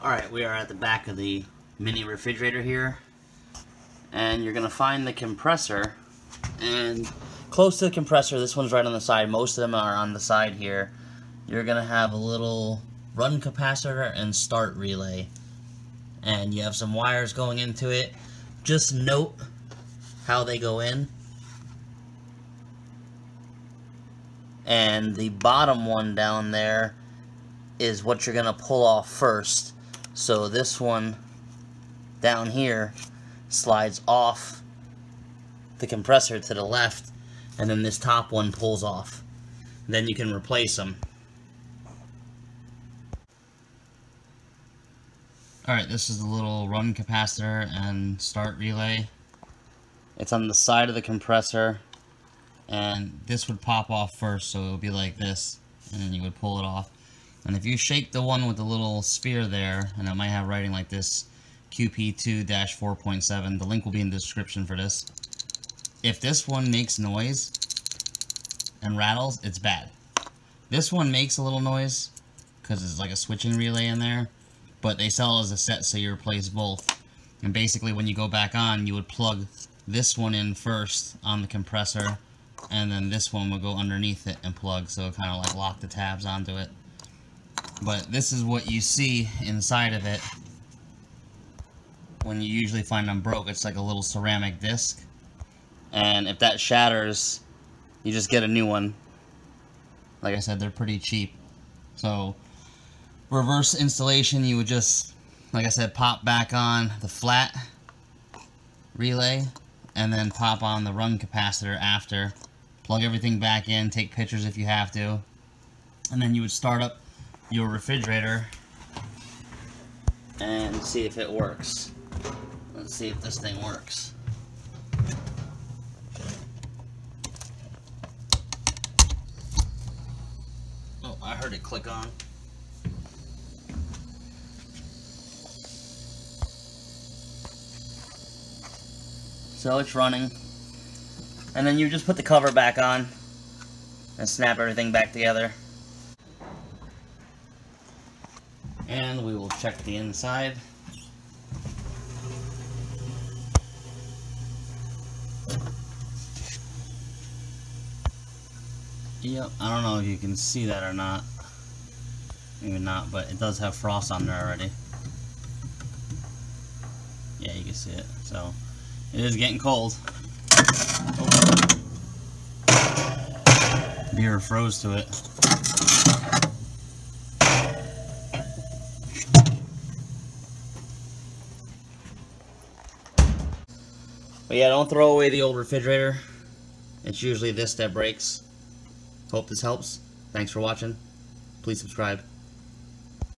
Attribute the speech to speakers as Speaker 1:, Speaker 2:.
Speaker 1: Alright, we are at the back of the mini refrigerator here. And you're going to find the compressor. And close to the compressor, this one's right on the side. Most of them are on the side here. You're going to have a little run capacitor and start relay. And you have some wires going into it. Just note how they go in. And the bottom one down there is what you're going to pull off first. So this one down here slides off the compressor to the left and then this top one pulls off. Then you can replace them. Alright, this is the little run capacitor and start relay. It's on the side of the compressor and this would pop off first so it would be like this and then you would pull it off. And if you shake the one with the little sphere there, and it might have writing like this, QP2-4.7, the link will be in the description for this. If this one makes noise and rattles, it's bad. This one makes a little noise, because it's like a switching relay in there, but they sell as a set so you replace both. And basically when you go back on, you would plug this one in first on the compressor, and then this one would go underneath it and plug, so it kind of like lock the tabs onto it. But this is what you see inside of it when you usually find them broke. It's like a little ceramic disc. And if that shatters, you just get a new one. Like I said, they're pretty cheap. So, reverse installation, you would just, like I said, pop back on the flat relay and then pop on the run capacitor after. Plug everything back in, take pictures if you have to. And then you would start up your refrigerator and see if it works. Let's see if this thing works. Oh, I heard it click on. So it's running. And then you just put the cover back on and snap everything back together. And we will check the inside. Yep, I don't know if you can see that or not. Maybe not, but it does have frost on there already. Yeah, you can see it. So, it is getting cold. Oh. Beer froze to it. But yeah, don't throw away the old refrigerator. It's usually this that breaks. Hope this helps. Thanks for watching. Please subscribe.